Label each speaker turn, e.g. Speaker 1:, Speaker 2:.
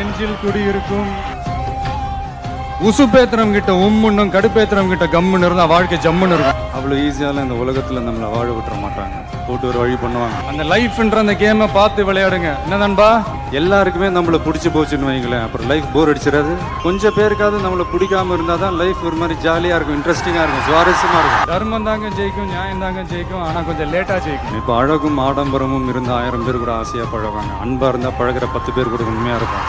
Speaker 1: நெஞ்சில் குடியிருக்கும். உசுப்பேத்திரம் கிட்ட உம்முன்னும் கடுப்பேத்திரம் கிட்ட கம்முன்னு இருந்தா வாழ்க்கை ஜம்முன்னு இருக்கும்.
Speaker 2: அவ்வளோ ஈஸியால இந்த உலகத்துல நம்மளை வாழ விட்டுற மாட்டாங்க. போட்டு ஒரு வழி பண்ணுவாங்க.
Speaker 1: அந்த லைஃப்ன்ற அந்த கேமை பார்த்து விளையாடுங்க. என்ன நண்பா?
Speaker 2: எல்லாருக்குமே நம்மள பிடிச்சி போச்சுன்னு வைங்களேன். அப்புறம் லைஃப் போர் அடிச்சிடாது. கொஞ்சம் பேருக்காவது நம்மள பிடிக்காம இருந்தால் தான் லைஃப் ஒரு மாதிரி ஜாலியாக இருக்கும் இன்ட்ரெஸ்டிங்காக இருக்கும் சுவாரஸ்யமாக இருக்கும்.
Speaker 1: தர்மம் தாங்க ஜெயிக்கும் நியாயம் தாங்க ஜெயிக்கும் ஆனா கொஞ்சம் லேட்டா ஜெயிக்கும்.
Speaker 2: இப்போ அழகும் ஆடம்பரமும் இருந்த ஆயிரம் பேர் கூட ஆசையாக பழகுவாங்க. அன்பாக இருந்தால் பழகுற பத்து பேர் கூட உண்மையாக இருக்கும்